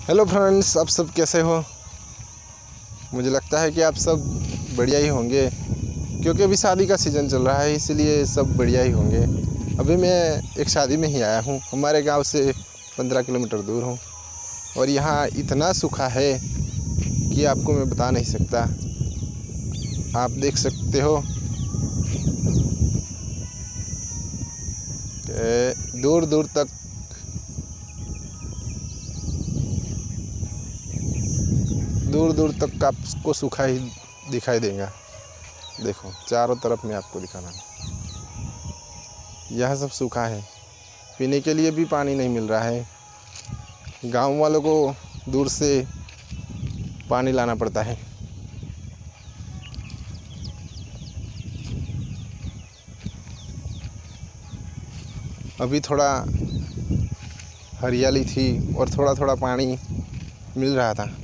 Hello friends आप सब कैसे हो? मुझे लगता है कि आप सब बढ़िया ही होंगे, क्योंकि अभी शादी का सीज़न चल रहा है, इसलिए सब बढ़िया ही होंगे। अभी मैं एक शादी में ही आया हूँ, हमारे गाँव से पंद्रह किलोमीटर दूर हूँ, और यहाँ इतना सूखा है कि आपको मैं बता नहीं सकता। आप देख सकते हो। दूर दूर तक दूर दूर तक आपको सूखा ही दिखाई देगा। देखो, चारों तरफ़ में आपको दिखाना है। यह सब सूखा है। पीने के लिए भी पानी नहीं मिल रहा है। गाँव वालों को दूर से पानी लाना पड़ता है। अभी थोड़ा हरियाली थी और थोड़ा थोड़ा पानी मिल रहा था।